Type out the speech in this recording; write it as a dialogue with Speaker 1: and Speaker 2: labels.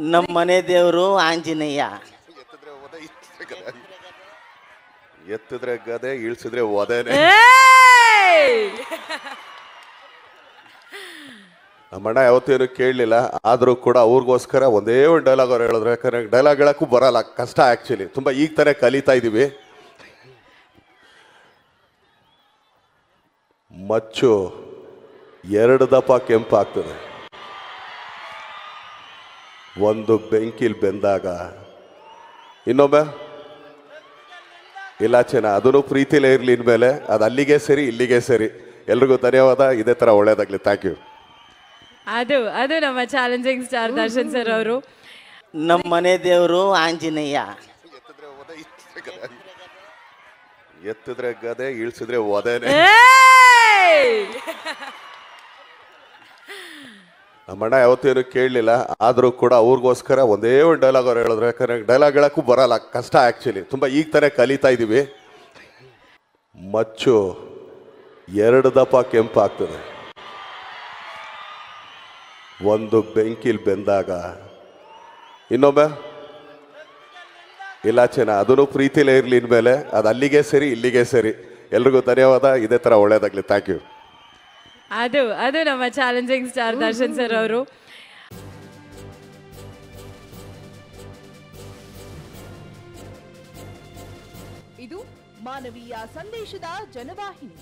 Speaker 1: ನಮ್ಮ ಮನೆ ದೇವರು ಆಂಜನೇಯ.
Speaker 2: ಎತ್ತಿದ್ರೆ ಗದೆ. ಇಳಿಸಿದ್ರೆ ಒದೇನೆ. ನಮ್ಮಣ್ಣ ಯಾವತ್ತೇನು ಕೇಳಲಿಲ್ಲ ಆದರೂ ಕೂಡ ಅವ್ರಿಗೋಸ್ಕರ ಒಂದೇ ಒಂದು ಡೈಲಾಗ್ ಅವ್ರು ಹೇಳಿದ್ರು. ಯಾಕಂದ್ರೆ ಡೈಲಾಗ್ ಹೇಳೋಕ್ಕೂ ಬರಲ್ಲ ಕಷ್ಟ ಆ್ಯಕ್ಚುಲಿ ತುಂಬ ಈಗ ತಾನೇ ಕಲಿತಾ ಇದ್ದೀವಿ ಮಚ್ಚು ಎರಡು ದಪ ಕೆಂಪಾಗ್ತದೆ. ಒಂದು ಬೆಂಕಿಲಿ ಬೆಂದಾಗ ಇನ್ನೊಮ್ಮೆ ಇಲ್ಲ ಚೆನ್ನ ಅದನ್ನು ಪ್ರೀತಿಲೇ ಇರಲಿ ಇನ್ಮೇಲೆ ಅದು ಅಲ್ಲಿಗೆ ಸರಿ ಇಲ್ಲಿಗೆ ಸರಿ. ಎಲ್ರಿಗೂ ಧನ್ಯವಾದ ಇದೇ ಥರ ಒಳ್ಳೇದಾಗಲಿ. ಥ್ಯಾಂಕ್ ಯು
Speaker 3: ಅದು ಅದು ನಮ್ಮ ಚಾಲೆಂಜಿಂಗ್ ಸ್ಟಾರ್ ದರ್ಶನ್ ಸರ್ ಅವರು.
Speaker 1: ನಮ್ಮ ಮನೆ ದೇವರು ಆಂಜನೇಯ.
Speaker 2: ಎತ್ತಿದ್ರೆ ಗದೆ. ಇಳಿಸಿದ್ರೆ ಒದೇನೆ. ನಮ್ಮಣ್ಣ ಯಾವತ್ತೇನು ಕೇಳಲಿಲ್ಲ, ಆದರೂ ಕೂಡ ಅವ್ರಿಗೋಸ್ಕರ ಒಂದೇ ಒಂದು ಡೈಲಾಗ್ ಅವ್ರು ಹೇಳಿದ್ರು. ಯಾಕಂದರೆ ಡೈಲಾಗ್ ಹೇಳೋಕ್ಕೂ ಬರಲ್ಲ, ಕಷ್ಟ ಆ್ಯಕ್ಚುಲಿ ತುಂಬ ಈಗ ತಾನೇ ಕಲಿತಾ ಇದ್ದೀವಿ ಮಚ್ಚು, ಎರಡು ದಪ್ಪ ಕೆಂಪಾಗ್ತದೆ ಒಂದು ಬೆಂಕಿಲಿ ಬೆಂದಾಗ ಇನ್ನೊಮ್ಮೆ ಇಲ್ಲ ಚೆನ್ನ ಅದನ್ನು ಪ್ರೀತಿಲೇ ಇರಲಿ ಇನ್ಮೇಲೆ, ಅದು ಅಲ್ಲಿಗೆ ಸರಿ ಇಲ್ಲಿಗೆ ಸರಿ. ಎಲ್ರಿಗೂ ಧನ್ಯವಾದ, ಇದೇ ಥರ ಒಳ್ಳೆಯದಾಗಲಿ ಥ್ಯಾಂಕ್ ಯು
Speaker 3: ಅದು ಅದು ನಮ್ಮ ಚಾಲೆಂಜಿಂಗ್ ಸ್ಟಾರ್ ದರ್ಶನ್ ಸರ್ ಅವರು.
Speaker 4: ಇದು ಮಾನವೀಯ ಸಂದೇಶದ ಜನವಾಹಿನಿ.